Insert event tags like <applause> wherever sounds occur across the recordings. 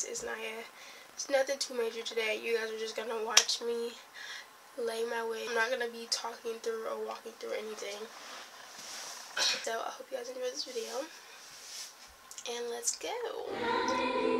guys, it's Nya. It's nothing too major today. You guys are just gonna watch me lay my way. I'm not gonna be talking through or walking through anything. So I hope you guys enjoy this video. And let's go.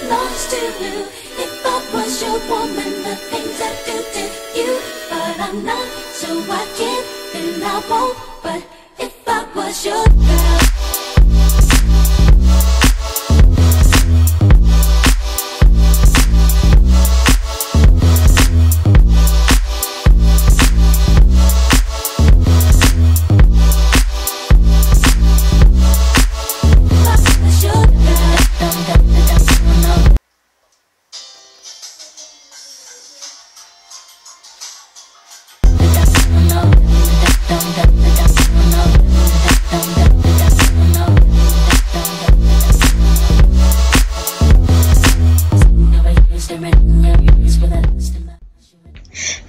do to you, belongs. If I was your woman, the things I do to you, but I'm not, so I can't and I won't.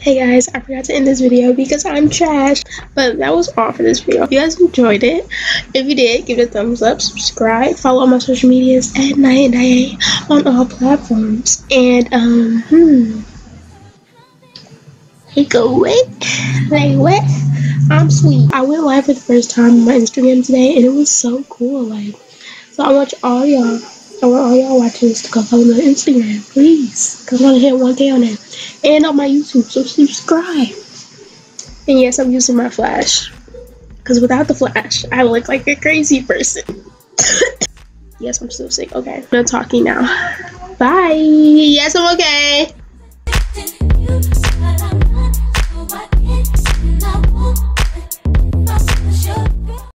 Hey guys, I forgot to end this video because I'm trash. But that was all for this video. If you guys enjoyed it, if you did, give it a thumbs up, subscribe, follow all my social medias at Nya Indiyae on all platforms. And um hmm. Hey go what? Like what? I'm sweet. I went live for the first time on my Instagram today and it was so cool. Like so I want all y'all I want all y'all watching this to go follow me on Instagram, please. Cause I'm gonna hit 1K on there. And on my YouTube, so subscribe. And yes, I'm using my flash. Cause without the flash, I look like a crazy person. <laughs> yes, I'm still sick. Okay. I'm talking now. Bye. Yes, I'm okay.